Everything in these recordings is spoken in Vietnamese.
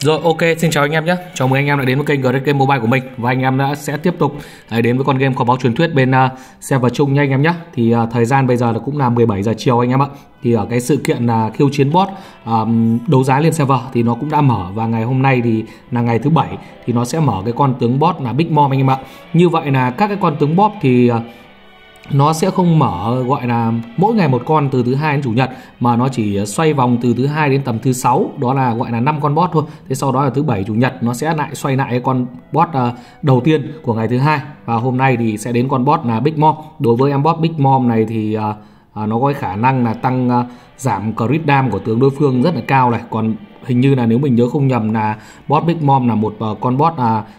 Rồi ok, xin chào anh em nhé. Chào mừng anh em đã đến với kênh GRK Mobile của mình và anh em đã sẽ tiếp tục à, đến với con game kho báu truyền thuyết bên uh, server chung nha anh em nhé. Thì uh, thời gian bây giờ là cũng là 17 giờ chiều anh em ạ. Thì ở cái sự kiện là uh, khiêu chiến bot um, đấu giá lên server thì nó cũng đã mở và ngày hôm nay thì là ngày thứ bảy thì nó sẽ mở cái con tướng bot là Big Mom anh em ạ. Như vậy là các cái con tướng bot thì uh, nó sẽ không mở, gọi là, mỗi ngày một con từ thứ hai đến chủ nhật, mà nó chỉ xoay vòng từ thứ hai đến tầm thứ sáu, đó là, gọi là 5 con bot thôi. Thế sau đó là thứ bảy, chủ nhật, nó sẽ lại xoay lại con bot ờ, đầu tiên của ngày thứ hai. Và hôm nay thì sẽ đến con bot là Big Mom. Đối với em bot Big Mom này thì ờ, ờ, nó có khả năng là tăng giảm crit dam của tướng đối phương rất là cao này. Còn hình như là nếu mình nhớ không nhầm là bot Big Mom là một con bot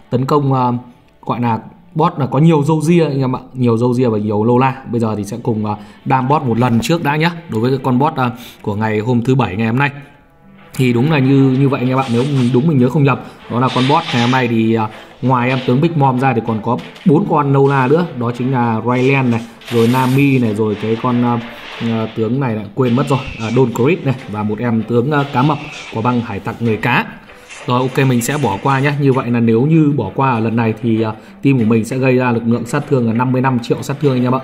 tấn công gọi là bot là có nhiều dâu ria anh em ạ. Nhiều dâu ria và nhiều lô la. Bây giờ thì sẽ cùng uh, đam bot một lần trước đã nhé đối với cái con bot uh, của ngày hôm thứ bảy ngày hôm nay. Thì đúng là như như vậy anh em ạ nếu đúng mình nhớ không nhầm đó là con bot. Ngày hôm nay thì uh, ngoài em tướng Big Mom ra thì còn có bốn con nâu la nữa. Đó chính là Ryland này rồi Nami này rồi cái con uh, uh, tướng này lại quên mất rồi uh, Don Crit này và một em tướng uh, cá mập của băng hải tặc người cá rồi ok mình sẽ bỏ qua nhé. Như vậy là nếu như bỏ qua ở lần này thì uh, team của mình sẽ gây ra lực lượng sát thương là 55 triệu sát thương anh em ạ.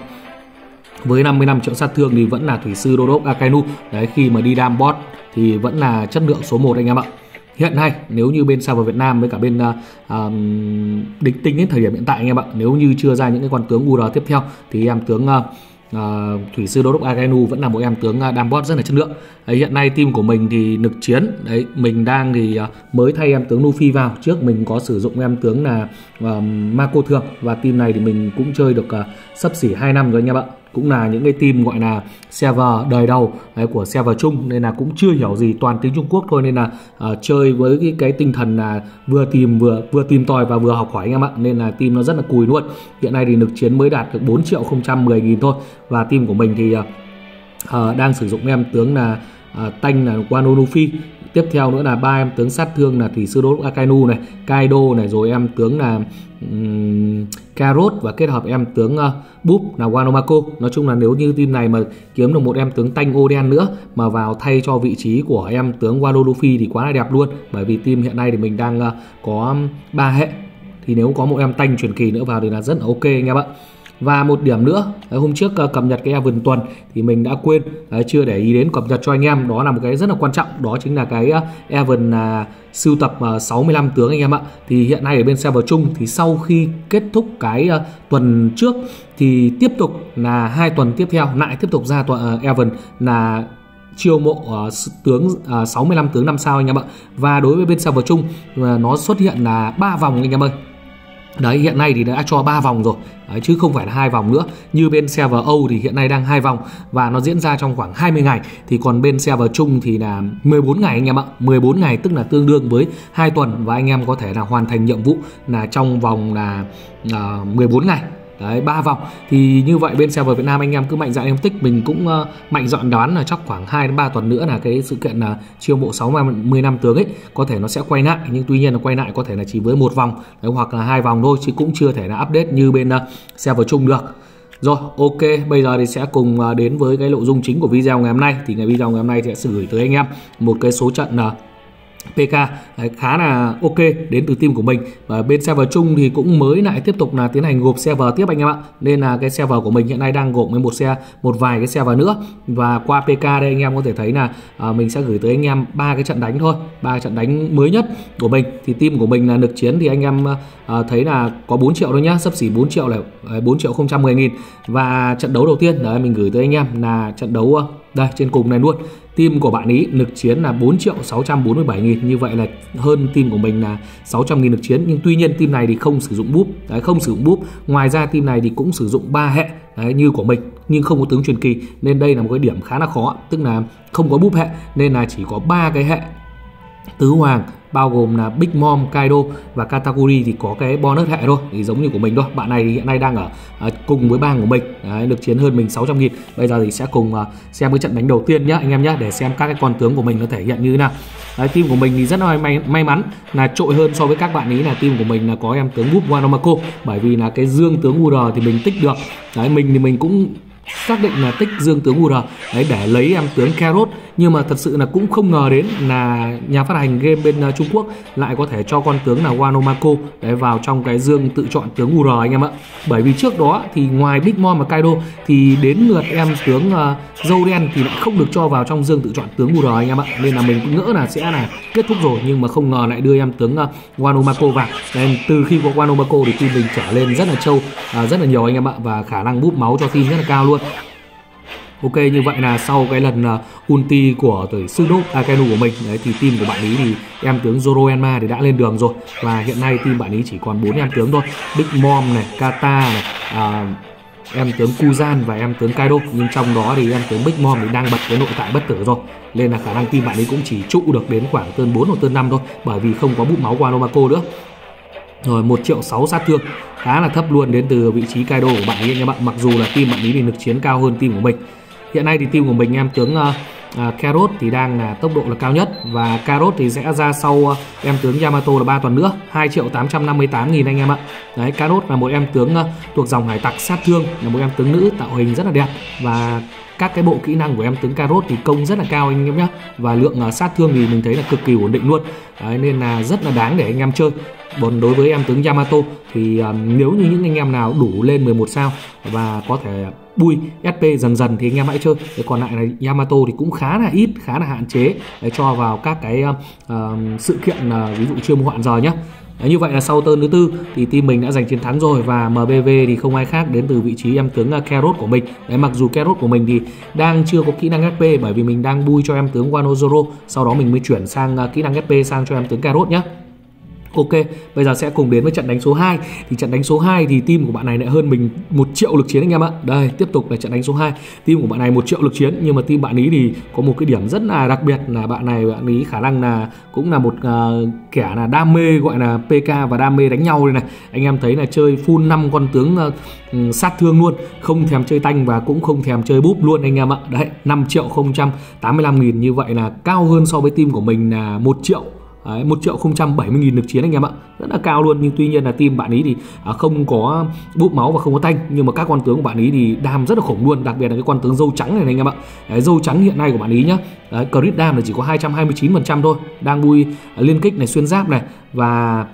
Với 55 triệu sát thương thì vẫn là thủy sư Dodok Akainu đấy khi mà đi đam bot thì vẫn là chất lượng số 1 anh em ạ. Hiện nay nếu như bên server Việt Nam với cả bên uh, um, địch tinh đến thời điểm hiện tại anh em ạ nếu như chưa ra những cái con tướng UR tiếp theo thì em tướng uh, Ờ, thủy sư Đô Đốc Agenu vẫn là một em tướng uh, đam rất là chất lượng. Đấy, hiện nay team của mình thì nực chiến. Đấy mình đang thì ờ, mới thay em tướng Luffy vào. Trước mình có sử dụng em tướng là uh, Marco thường và team này thì mình cũng chơi được uh, sấp xỉ 2 năm rồi anh em ạ cũng là những cái team gọi là server đời đầu đấy, của server chung nên là cũng chưa hiểu gì toàn tiếng Trung Quốc thôi nên là uh, chơi với cái, cái tinh thần là vừa tìm vừa vừa tìm tòi và vừa học hỏi anh em ạ. Nên là team nó rất là cùi luôn. Hiện nay thì lực chiến mới đạt được 4 triệu 010 nghìn thôi. Và team của mình thì uh, đang sử dụng em tướng là À, tanh là Wano Luffy tiếp theo nữa là ba em tướng sát thương là thủy sư đốt Akainu này Kaido này rồi em tướng là um, Carrot và kết hợp em tướng uh, Búp là Wanomako nói chung là nếu như team này mà kiếm được một em tướng tanh ô đen nữa mà vào thay cho vị trí của em tướng Wano Luffy thì quá là đẹp luôn. Bởi vì team hiện nay thì mình đang uh, có ba hệ. Thì nếu có một em tanh truyền kỳ nữa vào thì là rất là ok anh em ạ và một điểm nữa ờ, hôm trước ờ, cập nhật cái Evan tuần thì mình đã quên ờ, chưa để ý đến cập nhật cho anh em. Đó là một cái rất là quan trọng đó chính là cái Evan à, sưu tập 65 tướng anh em ạ. Thì hiện nay ở bên server chung thì sau khi kết thúc cái tuần trước thì tiếp tục là hai tuần tiếp theo lại tiếp tục ra tuần Evan là chiêu mộ uh, tướng uh, 65 tướng năm sao anh em ạ. Và đối với bên server chung uh, nó xuất hiện là ba vòng anh em ơi. Đấy hiện nay thì đã cho 3 vòng rồi Đấy, chứ không phải là hai vòng nữa. Như bên server Âu thì hiện nay đang hai vòng và nó diễn ra trong khoảng 20 ngày thì còn bên server chung thì là 14 ngày anh em ạ. 14 ngày tức là tương đương với 2 tuần và anh em có thể là hoàn thành nhiệm vụ là trong vòng là ờ, uh, 14 ngày Đấy, ba vòng. Thì như vậy bên server Việt Nam anh em cứ mạnh dạn em tích. Mình cũng uh, mạnh dọn đoán là chắc khoảng 2 đến 3 tuần nữa là cái sự kiện là chiêu mộ 60 năm tướng ấy có thể nó sẽ quay lại. Nhưng tuy nhiên là quay lại có thể là chỉ với một vòng. Đấy, hoặc là hai vòng thôi chứ cũng chưa thể là update như bên uh, server chung được. Rồi ok bây giờ thì sẽ cùng uh, đến với cái nội dung chính của video ngày hôm nay. Thì ngày video ngày hôm nay thì sẽ gửi tới anh em một cái số trận uh, PK đấy, khá là ok đến từ team của mình. Và bên server chung thì cũng mới lại tiếp tục là tiến hành gộp server tiếp anh em ạ. Nên là cái server của mình hiện nay đang gộp với một xe một vài cái server nữa. Và qua PK đây anh em có thể thấy là à, mình sẽ gửi tới anh em ba cái trận đánh thôi ba trận đánh mới nhất của mình. Thì team của mình là lực chiến thì anh em à, thấy là có 4 triệu thôi nhá sắp xỉ 4 triệu là à, 4 triệu 010 nghìn. Và trận đấu đầu tiên đấy mình gửi tới anh em là trận đấu à, đây trên cùng này luôn. Team của bạn ý lực chiến là 4 triệu 647 nghìn. Như vậy là hơn team của mình là 600 nghìn lực chiến. Nhưng tuy nhiên team này thì không sử dụng búp. Đấy, Không sử dụng búp. Ngoài ra team này thì cũng sử dụng ba hệ đấy, như của mình Nhưng không có tướng truyền kỳ. Nên đây là một cái điểm khá là khó. Tức là không có búp hệ Nên là chỉ có ba cái hệ Tứ Hoàng bao gồm là Big Mom, Kaido và Katakuri thì có cái bonus hệ thôi thì giống như của mình thôi. Bạn này thì hiện nay đang ở à, cùng với bang của mình. Đấy, lực chiến hơn mình 600 nghìn. Bây giờ thì sẽ cùng uh, xem cái trận đánh đầu tiên nhá anh em nhé để xem các cái con tướng của mình nó thể hiện như thế nào. Đấy, team của mình thì rất là may, may mắn là trội hơn so với các bạn ý là team của mình là có em tướng Whoop Wanomako bởi vì là cái dương tướng UR thì mình tích được. Đấy, mình thì mình cũng xác định là tích dương tướng UR đấy để lấy em tướng Carrot nhưng mà thật sự là cũng không ngờ đến là nhà phát hành game bên ờ, Trung Quốc lại có thể cho con tướng là Wanomako để vào trong cái dương tự chọn tướng UR anh em ạ. Bởi vì trước đó thì ngoài Big Mom và Kaido thì đến lượt em tướng uh, dâu đen thì lại không được cho vào trong dương tự chọn tướng UR anh em ạ. Nên là mình cũng ngỡ là sẽ là kết thúc rồi nhưng mà không ngờ lại đưa em tướng uh, Wanomako vào. Nên từ khi có Wanomako thì team mình trở lên rất là trâu uh, rất là nhiều anh em ạ. Và khả năng búp máu cho team rất là cao luôn. Ok như vậy là sau cái lần uh, ulti của tuổi đốc à, Akenu của mình đấy thì team của bạn ý thì em tướng Zoroenma thì đã lên đường rồi. Và hiện nay team bạn ý chỉ còn bốn em tướng thôi. Big Mom này, Kata này, uh, em tướng Kuzan và em tướng Kaido. Nhưng trong đó thì em tướng Big Mom thì đang bật cái nội tại bất tử rồi. Nên là khả năng team bạn ấy cũng chỉ trụ được đến khoảng tơn 4 hoặc tơn 5 thôi. Bởi vì không có bút máu qua Nomako nữa rồi 1 triệu 6 sát thương. Khá là thấp luôn đến từ vị trí Kaido của bạn ấy nha bạn. Mặc dù là team bạn ấy thì lực chiến cao hơn team của mình. Hiện nay thì team của mình em tướng ờ, ờ, uh, uh, Carrot thì đang là tốc độ là cao nhất. Và Carrot thì sẽ ra sau uh, em tướng Yamato là 3 tuần nữa. 2 triệu 858 nghìn anh em ạ. Đấy Carrot là một em tướng uh, thuộc dòng hải tặc sát thương. Là một em tướng nữ tạo hình rất là đẹp. Và các cái bộ kỹ năng của em tướng Carrot thì công rất là cao anh em nhé và lượng à, sát thương thì mình thấy là cực kỳ ổn định luôn. Đấy, nên là rất là đáng để anh em chơi. Còn đối với em tướng Yamato thì um, nếu như những anh em nào đủ lên 11 sao và có thể bui SP dần dần thì anh em hãy chơi. Thế còn lại là Yamato thì cũng khá là ít khá là hạn chế để cho vào các cái uh, sự kiện uh, ví dụ chưa mua hoạn giờ nhé À, như vậy là sau tơn thứ tư thì team mình đã giành chiến thắng rồi và MBV thì không ai khác đến từ vị trí em tướng à, Carrot của mình. Đấy, mặc dù Carrot của mình thì đang chưa có kỹ năng SP bởi vì mình đang bui cho em tướng wanozoro sau đó mình mới chuyển sang à, kỹ năng SP sang cho em tướng Carrot nhé. Ok, bây giờ sẽ cùng đến với trận đánh số 2 Thì trận đánh số 2 thì team của bạn này lại hơn mình một triệu lực chiến anh em ạ. Đây, tiếp tục là trận đánh số 2 Team của bạn này một triệu lực chiến Nhưng mà team bạn ý thì có một cái điểm rất là đặc biệt Là bạn này bạn ý khả năng là cũng là một uh, kẻ là đam mê gọi là PK và đam mê đánh nhau đây này. Anh em thấy là chơi full 5 con tướng uh, sát thương luôn Không thèm chơi tanh và cũng không thèm chơi búp luôn anh em ạ. Đấy, 5 triệu 085 nghìn như vậy là cao hơn so với team của mình là 1 triệu Đấy, 1 triệu 070 nghìn lực chiến anh em ạ. Rất là cao luôn nhưng tuy nhiên là team bạn ấy thì à, không có búp máu và không có tanh Nhưng mà các con tướng của bạn ấy thì đam rất là khủng luôn Đặc biệt là cái con tướng dâu trắng này, này anh em ạ. Đấy, Dâu trắng hiện nay của bạn ấy nhá. Đấy, Crit đam là chỉ có 229% thôi Đang bui à, liên kích này xuyên giáp này Và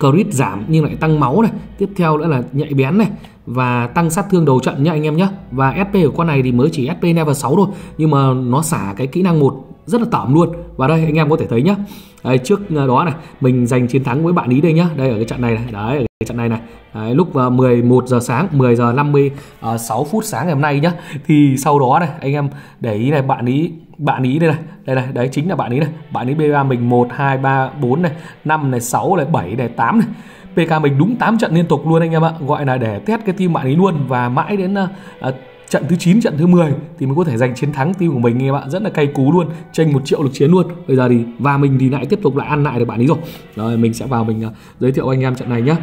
crit giảm nhưng lại tăng máu này. Tiếp theo nữa là nhạy bén này và tăng sát thương đầu trận nhá anh em nhé và SP của con này thì mới chỉ SP level 6 thôi nhưng mà nó xả cái kỹ năng một rất là tởm luôn. Và đây anh em có thể thấy nhá. Đấy, trước ờ, đó này mình giành chiến thắng với bạn ý đây nhá. Đây ở cái trận này này đấy ở cái trận này này. Đấy, lúc ờ, 11 giờ sáng 10 giờ 56 ờ, phút sáng ngày hôm nay nhá. Thì sau đó này anh em để ý này bạn ý bạn ý đây này đây này đấy chính là bạn ý này. Bạn ý BA mình 1 2 3 4 này 5 này 6 này 7 này 8 này. PK mình đúng 8 trận liên tục luôn anh em ạ. Gọi là để test cái team bạn ấy luôn và mãi đến uh, trận thứ 9 trận thứ 10 thì mới có thể giành chiến thắng team của mình nghe bạn rất là cay cú luôn tranh một triệu lực chiến luôn. Bây giờ thì và mình thì lại tiếp tục lại ăn lại được bạn ấy rồi. Rồi mình sẽ vào mình uh, giới thiệu anh em trận này nhé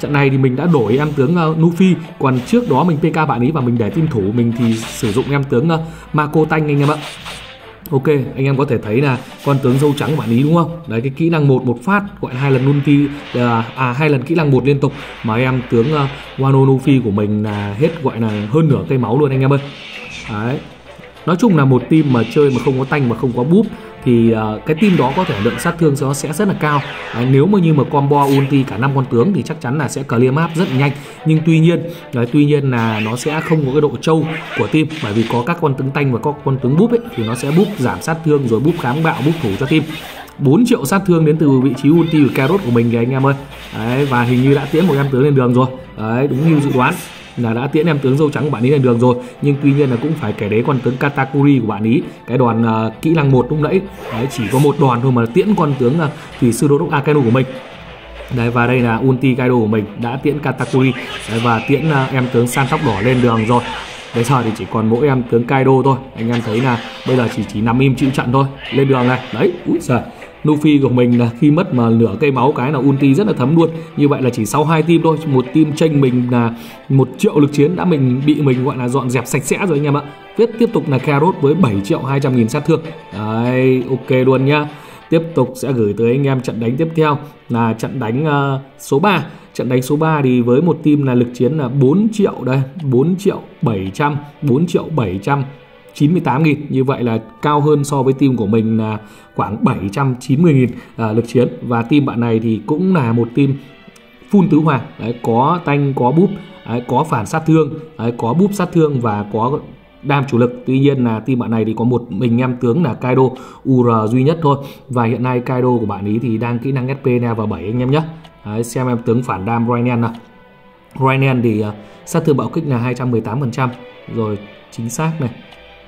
trận này thì mình đã đổi em tướng uh, Nufi. Còn trước đó mình PK bạn ấy và mình để team thủ. Mình thì sử dụng em tướng uh, Mako Tanh anh em ạ. Ok, anh em có thể thấy là con tướng dâu trắng bạn ý đúng không? Đấy cái kỹ năng một một phát gọi hai lần ulti à, à hai lần kỹ năng một liên tục mà em tướng uh, Wano Luffy của mình là hết gọi là hơn nửa cây máu luôn anh em ơi. Đấy. Nói chung là một team mà chơi mà không có tanh mà không có búp thì uh, cái team đó có thể lượng sát thương nó sẽ rất là cao. Đấy, nếu mà như mà combo ulti cả năm con tướng thì chắc chắn là sẽ clear map rất là nhanh. Nhưng tuy nhiên đấy, tuy nhiên là nó sẽ không có cái độ trâu của team bởi vì có các con tướng tanh và có con tướng búp ấy thì nó sẽ búp giảm sát thương rồi búp kháng bạo búp thủ cho team. 4 triệu sát thương đến từ vị trí ulti của Carrot của mình kìa anh em ơi. Đấy, và hình như đã tiến một em tướng lên đường rồi. Đấy đúng như dự đoán là đã tiễn em tướng dâu trắng của bạn ấy lên đường rồi. Nhưng tuy nhiên là cũng phải kể đến con tướng Katakuri của bạn ấy cái đoàn uh, kỹ năng một lúc nãy. Đấy, chỉ có một đoàn thôi mà tiễn con tướng uh, thủy sư đô đốc Akano của mình. Đấy, và đây là ulti Kaido của mình đã tiễn Katakuri. Đấy, và tiễn uh, em tướng san tóc đỏ lên đường rồi. Bây giờ thì chỉ còn mỗi em tướng Kaido thôi. Anh em thấy là bây giờ chỉ chỉ nằm im chịu trận thôi. Lên đường này. Đấy, úi giời. Luffy của mình là khi mất mà nửa cây máu cái là ulti rất là thấm luôn. Như vậy là chỉ sau hai team thôi một team tranh mình là một triệu lực chiến đã mình bị mình gọi là dọn dẹp sạch sẽ rồi anh em ạ. Tiếp tiếp tục là Carrot với 7 triệu 200 nghìn sát thương. Đấy ok luôn nhá. Tiếp tục sẽ gửi tới anh em trận đánh tiếp theo là trận đánh uh, số 3 trận đánh số 3 thì với một team là lực chiến là 4 triệu đây 4 triệu 700 4 triệu 700 98 nghìn. Như vậy là cao hơn so với team của mình là khoảng 790 nghìn à, lực chiến. Và team bạn này thì cũng là một team full tứ hoàng. Đấy, có tanh có búp đấy, có phản sát thương đấy, có búp sát thương và có đam chủ lực. Tuy nhiên là team bạn này thì có một mình em tướng là Kaido UR duy nhất thôi. Và hiện nay Kaido của bạn ấy thì đang kỹ năng SP level 7 anh em nhé. Đấy, xem em tướng phản đam Ryan nào. Ryan thì uh, sát thương bạo kích là 218% rồi chính xác này.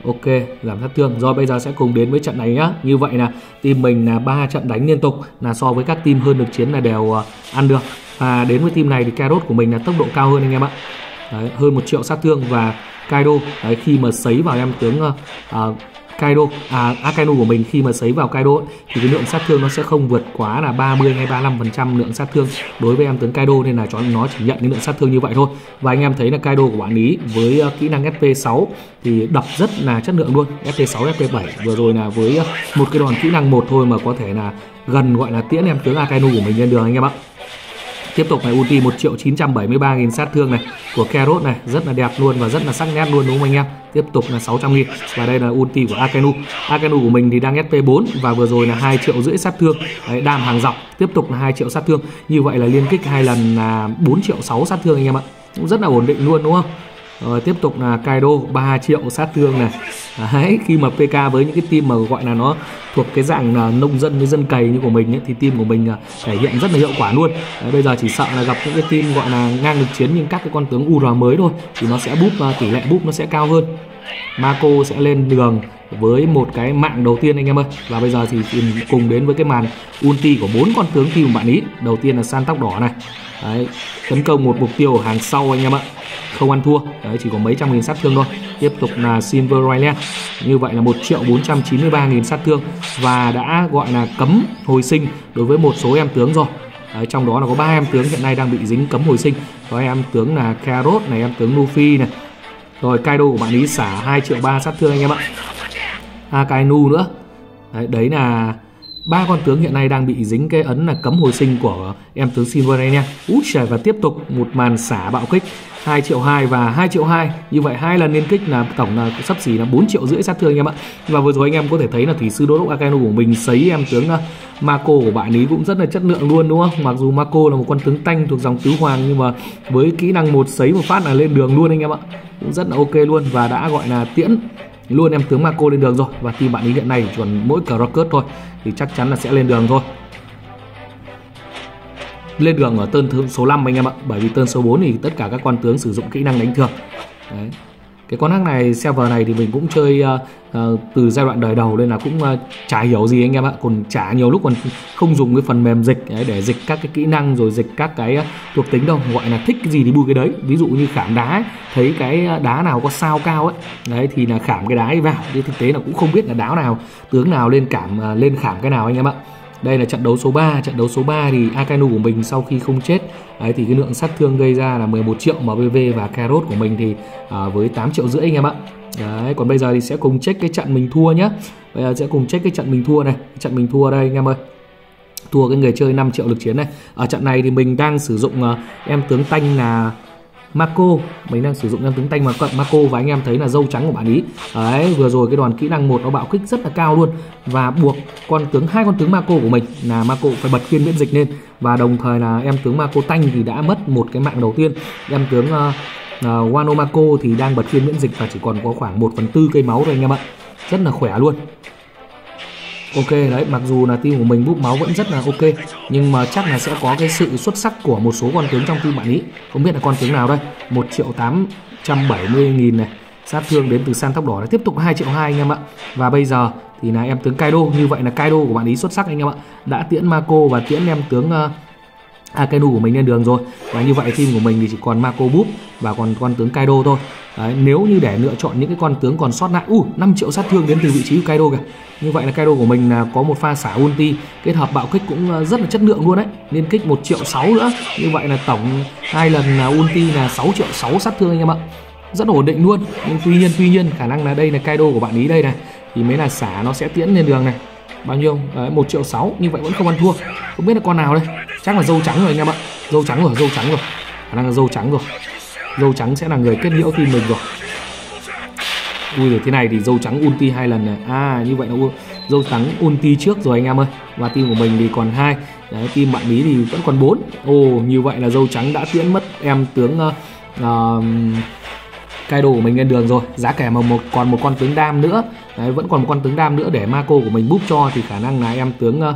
Ok, giảm sát thương. Rồi bây giờ sẽ cùng đến với trận này nhá. Như vậy là team mình là ba trận đánh liên tục là so với các team hơn được chiến là đều ờ, ăn được. Và đến với team này thì Carrot của mình là tốc độ cao hơn anh em ạ. Đấy, hơn một triệu sát thương và Kaido đấy, khi mà sấy vào em tướng uh, Kaido à, à Akainu của mình khi mà sấy vào Kaido thì cái lượng sát thương nó sẽ không vượt quá là 30 hay 35% lượng sát thương đối với em tướng Kaido nên là cho nó chỉ nhận cái lượng sát thương như vậy thôi. Và anh em thấy là Kaido của bạn ý với uh, kỹ năng FP6 thì đập rất là chất lượng luôn. FP6 FP7 vừa rồi là với uh, một cái đòn kỹ năng một thôi mà có thể là gần gọi là tiễn em tướng Akainu à, của mình lên đường anh em ạ. Tiếp tục này ulti 1 triệu 973 nghìn sát thương này của Carrot này rất là đẹp luôn và rất là sắc nét luôn đúng không anh em? Tiếp tục là 600 nghìn và đây là ulti của Akenu. Akenu của mình thì đang SP4 và vừa rồi là 2 triệu rưỡi sát thương. Đấy, đam hàng dọc tiếp tục là 2 triệu sát thương. Như vậy là liên kích hai lần là 4 triệu 6 sát thương anh em ạ. Cũng rất là ổn định luôn đúng không? Rồi tiếp tục là Kaido 3 triệu sát thương này. Đấy, khi mà PK với những cái team mà gọi là nó thuộc cái dạng là nông dân với dân cày như của mình ấy, thì team của mình à, thể hiện rất là hiệu quả luôn. Đấy, bây giờ chỉ sợ là gặp những cái team gọi là ngang lực chiến nhưng các cái con tướng UR mới thôi thì nó sẽ búp và tỷ lệ búp nó sẽ cao hơn. Marco sẽ lên đường với một cái mạng đầu tiên anh em ơi. Và bây giờ thì cùng đến với cái màn ulti của bốn con tướng team của bạn ý. Đầu tiên là san tóc đỏ này. Đấy, tấn công một mục tiêu ở hàng sau anh em ạ không ăn thua. Đấy chỉ có mấy trăm nghìn sát thương thôi. Tiếp tục là Silver Ryland. Như vậy là 1 triệu 493 nghìn sát thương và đã gọi là cấm hồi sinh đối với một số em tướng rồi. Đấy, trong đó là có ba em tướng hiện nay đang bị dính cấm hồi sinh. Có em tướng là Carrot này em tướng Luffy này. Rồi Kaido của bạn ý xả 2 triệu 3 sát thương anh em ạ. À, Akainu nữa. Đấy, đấy là ba con tướng hiện nay đang bị dính cái ấn là cấm hồi sinh của em tướng Silver này nha. Út trời và tiếp tục một màn xả bạo kích. 2 triệu 2 và 2 triệu 2 như vậy hai lần liên kích là tổng là sắp xỉ là 4 triệu rưỡi sát thương anh em ạ. Và vừa rồi anh em có thể thấy là thủy sư đô đốc Akainu của mình sấy em tướng ờ, Marco của bạn ấy cũng rất là chất lượng luôn, đúng không? Mặc dù Marco là một con tướng tanh thuộc dòng tứ hoàng nhưng mà với kỹ năng một sấy một phát là lên đường luôn anh em ạ. Cũng rất là ok luôn và đã gọi là tiễn luôn em tướng Marco lên đường rồi. Và team bạn ấy hiện nay chỉ còn mỗi cờ rocket thôi thì chắc chắn là sẽ lên đường thôi lên đường ở tơn số 5 anh em ạ. Bởi vì tơn số 4 thì tất cả các quan tướng sử dụng kỹ năng đánh thường Đấy. cái con hắc này server này thì mình cũng chơi uh, uh, từ giai đoạn đời đầu nên là cũng uh, chả hiểu gì anh em ạ. Còn chả nhiều lúc còn không dùng cái phần mềm dịch để dịch các cái kỹ năng rồi dịch các cái uh, thuộc tính đâu. Gọi là thích cái gì thì bui cái đấy. Ví dụ như khảm đá ấy, thấy cái đá nào có sao cao ấy đấy thì là khảm cái đá ấy vào. Nhưng thực tế là cũng không biết là đá nào tướng nào lên cảm uh, lên khảm cái nào anh em ạ đây là trận đấu số 3 trận đấu số 3 thì Akainu của mình sau khi không chết ấy thì cái lượng sát thương gây ra là 11 triệu MPV và Carrot của mình thì à, với 8 triệu rưỡi anh em ạ. Đấy còn bây giờ thì sẽ cùng check cái trận mình thua nhé bây giờ sẽ cùng check cái trận mình thua này. Trận mình thua đây anh em ơi. Thua cái người chơi 5 triệu lực chiến này. Ở trận này thì mình đang sử dụng uh, em tướng tanh là Marco. Mình đang sử dụng nam tướng tanh mà Marco và anh em thấy là dâu trắng của bạn ý. Đấy vừa rồi cái đoàn kỹ năng một nó bạo kích rất là cao luôn và buộc con tướng hai con tướng Marco của mình là Marco phải bật phiên miễn dịch lên và đồng thời là em tướng Marco tanh thì đã mất một cái mạng đầu tiên. Em tướng uh, uh, Wano Marco thì đang bật phiên miễn dịch và chỉ còn có khoảng 1 phần tư cây máu thôi anh em ạ. Rất là khỏe luôn ok đấy mặc dù là team của mình búp máu vẫn rất là ok nhưng mà chắc là sẽ có cái sự xuất sắc của một số con tướng trong team bạn ý. Không biết là con tướng nào đây? Một triệu tám trăm bảy mươi nghìn này. Sát thương đến từ san tóc đỏ là tiếp tục 2 triệu 2 anh em ạ. Và bây giờ thì là em tướng Kaido. Như vậy là Kaido của bạn ý xuất sắc anh em ạ. Đã tiễn Mako và tiễn em tướng ờ, uh, Akainu của mình lên đường rồi. Và như vậy team của mình thì chỉ còn Mako Búp và còn con tướng Kaido thôi. Đấy, nếu như để lựa chọn những cái con tướng còn sót lại u uh, 5 triệu sát thương đến từ vị trí của Kaido kìa. Như vậy là Kaido của mình là có một pha xả ulti kết hợp bạo kích cũng à, rất là chất lượng luôn đấy. Liên kích 1 triệu 6 nữa. Như vậy là tổng hai lần là ulti là 6 triệu 6 sát thương anh em ạ. Rất ổn định luôn. Nhưng tuy nhiên tuy nhiên khả năng là đây là Kaido của bạn ý đây này. Thì mới là xả nó sẽ tiễn lên đường này. Bao nhiêu? Đấy, 1 triệu 6 như vậy vẫn không ăn thua. Không biết là con nào đây? Chắc là dâu trắng rồi anh em ạ. Dâu trắng rồi dâu trắng rồi. Khả năng là dâu trắng rồi dâu trắng sẽ là người kết liễu team mình rồi. Ui rồi thế này thì dâu trắng ulti hai lần này. À như vậy là dâu trắng ulti trước rồi anh em ơi. Và team của mình thì còn hai. Đấy, team bạn bí thì vẫn còn bốn. Ồ như vậy là dâu trắng đã tiễn mất em tướng uh, uh, Kaido của mình lên đường rồi. Giá kẻ mà một còn một con tướng đam nữa. Đấy, vẫn còn một con tướng đam nữa để marco của mình búp cho thì khả năng là em tướng uh,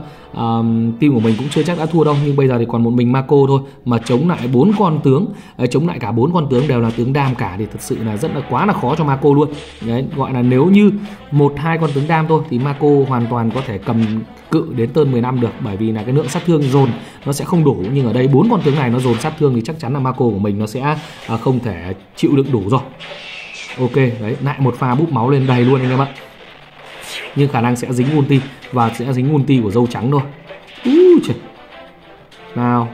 team của mình cũng chưa chắc đã thua đâu nhưng bây giờ thì còn một mình Marco thôi mà chống lại bốn con tướng ờ, chống lại cả bốn con tướng đều là tướng đam cả thì thật sự là rất là quá là khó cho Marco luôn. Đấy gọi là nếu như một hai con tướng đam thôi thì Marco hoàn toàn có thể cầm cự đến tơn 10 năm được bởi vì là cái lượng sát thương dồn nó sẽ không đủ nhưng ở đây bốn con tướng này nó dồn sát thương thì chắc chắn là Marco của mình nó sẽ à, không thể chịu đựng đủ rồi. Ok đấy lại một pha búp máu lên đầy luôn anh em ạ nhưng khả năng sẽ dính ulti và sẽ dính ulti của dâu trắng thôi. Úi trời. nào.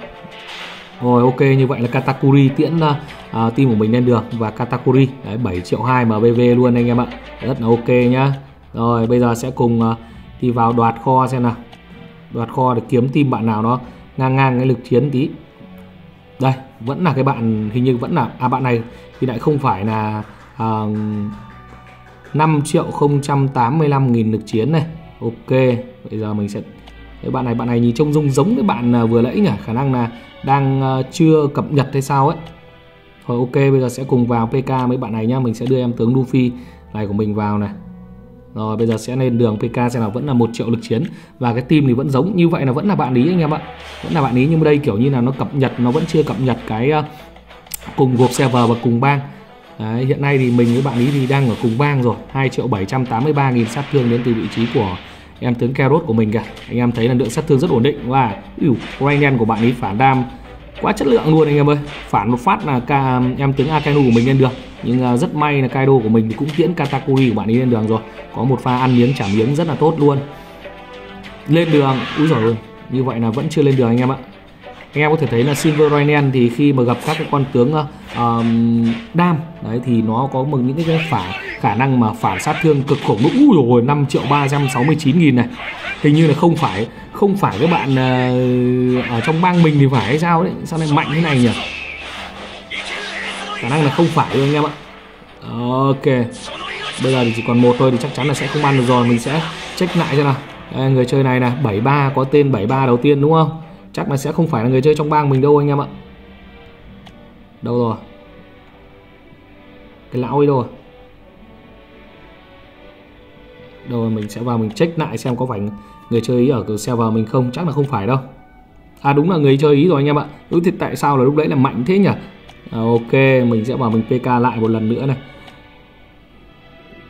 Rồi ok như vậy là Katakuri tiễn uh, team của mình lên đường và Katakuri đấy, 7 triệu 2 MBV luôn anh em ạ. Rất là ok nhá. Rồi bây giờ sẽ cùng uh, đi vào đoạt kho xem nào. Đoạt kho để kiếm team bạn nào nó ngang ngang cái lực chiến tí. Đây vẫn là cái bạn hình như vẫn là à bạn này thì lại không phải là uh, 5 triệu 085 nghìn lực chiến này. Ok, bây giờ mình sẽ cái bạn này bạn này nhìn trông dung giống cái bạn à, vừa nãy nhỉ? Khả năng là đang à, chưa cập nhật hay sao ấy. Thôi ok, bây giờ sẽ cùng vào PK mấy bạn này nhá. Mình sẽ đưa em tướng Luffy này của mình vào này. Rồi, bây giờ sẽ lên đường PK xem nào vẫn là một triệu lực chiến. Và cái team thì vẫn giống như vậy là vẫn là bạn ý anh em ạ. Vẫn là bạn ý nhưng mà đây kiểu như là nó cập nhật, nó vẫn chưa cập nhật cái à, cùng gộp server và cùng bang. Đấy, hiện nay thì mình với bạn ý thì đang ở cùng bang rồi. 2 triệu 783 nghìn sát thương đến từ vị trí của em tướng Carrot của mình cả anh em thấy là lượng sát thương rất ổn định. Và wow, rank của bạn ấy phản đam quá chất lượng luôn anh em ơi. Phản một phát là ca, em tướng Akainu của mình lên được. Nhưng uh, rất may là Kaido của mình cũng tiễn Katakuri của bạn ấy lên đường rồi. Có một pha ăn miếng trả miếng rất là tốt luôn. Lên đường úi rồi như vậy là vẫn chưa lên đường anh em ạ anh em có thể thấy là Silver Rainen thì khi mà gặp các cái con tướng um, đam đấy thì nó có một những cái phản khả năng mà phản sát thương cực khủng ui rồi 5 triệu 369 nghìn này. Hình như là không phải không phải các bạn uh, ở trong bang mình thì phải hay sao đấy? Sao lại mạnh thế này nhỉ? Khả năng là không phải anh em ạ. Ok bây giờ thì chỉ còn một thôi thì chắc chắn là sẽ không ăn được rồi. Mình sẽ check lại cho nào. Đây, người chơi này là 73 có tên 73 đầu tiên đúng không? Chắc là sẽ không phải là người chơi trong bang mình đâu anh em ạ. Đâu rồi? Cái lão ấy đâu rồi? Đâu rồi mình sẽ vào mình check lại xem có phải người chơi ý ở cái server mình không. Chắc là không phải đâu. À đúng là người chơi ý rồi anh em ạ. Ừ thì tại sao là lúc đấy là mạnh thế nhỉ? À, ok mình sẽ vào mình pk lại một lần nữa này.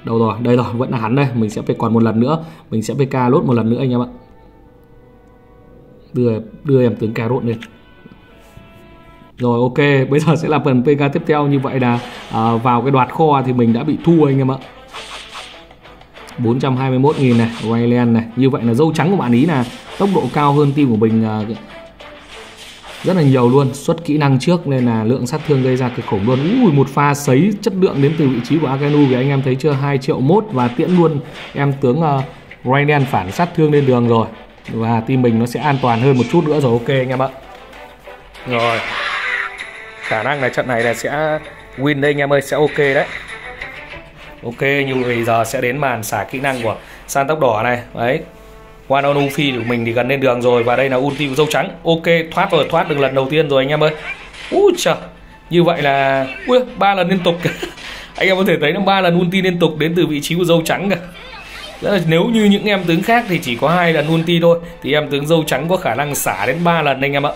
Đâu rồi? Đây rồi vẫn là hắn đây. Mình sẽ phải còn một lần nữa. Mình sẽ pk lốt một lần nữa anh em ạ đưa đưa em tướng cà rốt lên. Rồi ok bây giờ sẽ là phần pk tiếp theo. Như vậy là à, vào cái đoạt kho thì mình đã bị thua anh em ạ. 421.000 này Wayland này. Như vậy là dâu trắng của bạn ý là tốc độ cao hơn team của mình à, rất là nhiều luôn. Xuất kỹ năng trước nên là lượng sát thương gây ra cực khủng luôn. Ui một pha sấy chất lượng đến từ vị trí của Akenu thì anh em thấy chưa? 2 triệu mốt và tiễn luôn em tướng à, uh, Rayland phản sát thương lên đường rồi và team mình nó sẽ an toàn hơn một chút nữa rồi, ok anh em ạ. Rồi. Khả năng là trận này là sẽ win đây anh em ơi, sẽ ok đấy. Ok như bây giờ sẽ đến màn xả kỹ năng của san tóc đỏ này. Đấy. One on Ufi của mình thì gần lên đường rồi, và đây là ulti của dâu trắng. Ok, thoát rồi, thoát được lần đầu tiên rồi anh em ơi. Úi trời như vậy là, ui, ba lần liên tục. Anh em có thể thấy là ba lần ulti liên tục đến từ vị trí của dâu trắng cả là nếu như những em tướng khác thì chỉ có hai lần ulti thôi, thì em tướng dâu trắng có khả năng xả đến 3 lần anh em ạ.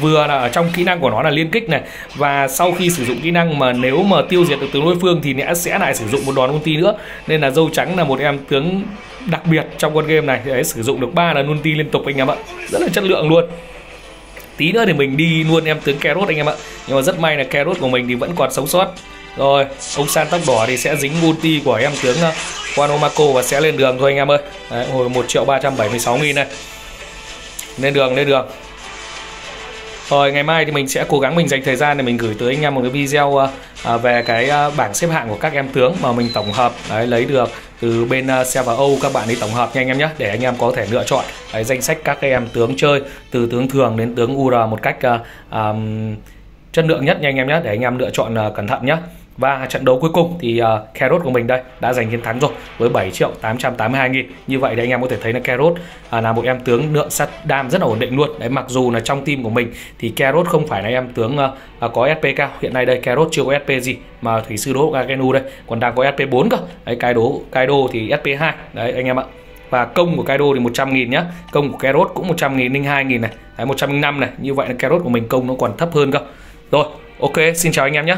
Vừa là ở trong kỹ năng của nó là liên kích này, và sau khi sử dụng kỹ năng mà nếu mà tiêu diệt được tướng đối phương thì sẽ lại sử dụng một đòn ulti nữa. Nên là dâu trắng là một em tướng đặc biệt trong con game này đấy sử dụng được ba lần ulti liên tục anh em ạ. Rất là chất lượng luôn. Tí nữa thì mình đi luôn em tướng carrot anh em ạ. Nhưng mà rất may là carrot của mình thì vẫn còn sống sót rồi ông san tóc đỏ thì sẽ dính multi của em tướng ờ, Wanomako và sẽ lên đường thôi anh em ơi. Đấy, hồi 1 triệu 376 nghìn này. Lên đường lên đường. Rồi ngày mai thì mình sẽ cố gắng mình dành thời gian để mình gửi tới anh em một cái video uh, về cái uh, bảng xếp hạng của các em tướng mà mình tổng hợp. Đấy, lấy được từ bên uh, server Âu các bạn đi tổng hợp nha anh em nhé để anh em có thể lựa chọn. Đấy, danh sách các em tướng chơi từ tướng thường đến tướng UR một cách uh, um, chất lượng nhất nha anh em nhé để anh em lựa chọn uh, cẩn thận nhé và trận đấu cuối cùng thì uh, Carrot của mình đây đã giành chiến thắng rồi với 7 triệu 882 nghìn. Như vậy thì anh em có thể thấy là Carrot uh, là một em tướng lượng sắt đam rất là ổn định luôn. Đấy mặc dù là trong team của mình thì Carrot không phải là em tướng uh, có SP cao. Hiện nay đây Carrot chưa có SP gì mà Thủy sư đố Gagenu đây còn đang có SP 4 cơ. Đấy Kaido, Kaido thì SP 2 Đấy anh em ạ. Và công của Kaido thì 100 nghìn nhá. Công của Carrot cũng 100 nghìn, 02 nghìn này. Đấy, 105 này. Như vậy là Carrot của mình công nó còn thấp hơn cơ. Rồi ok xin chào anh em nhé